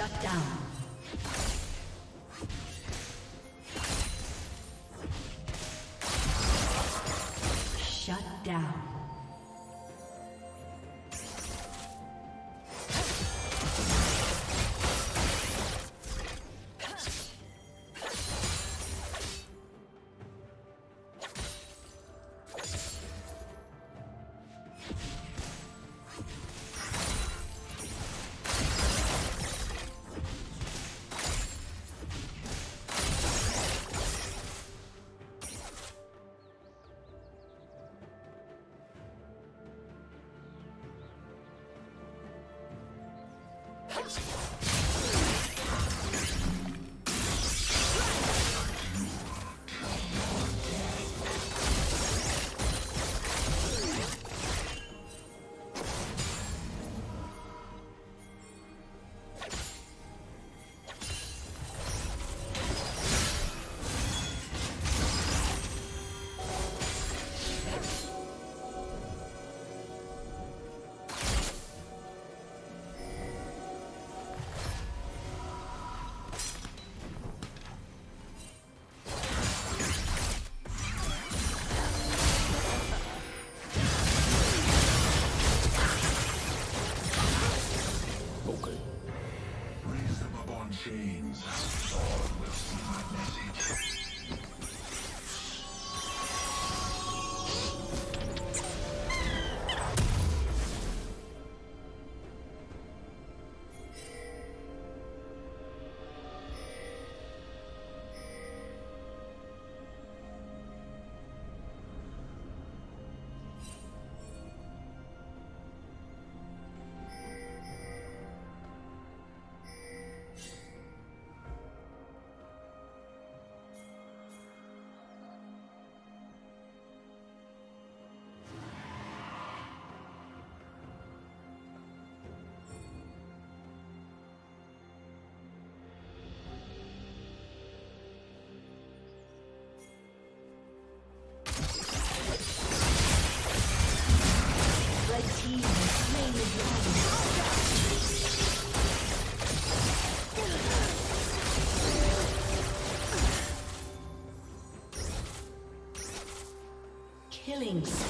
Shut down. Killing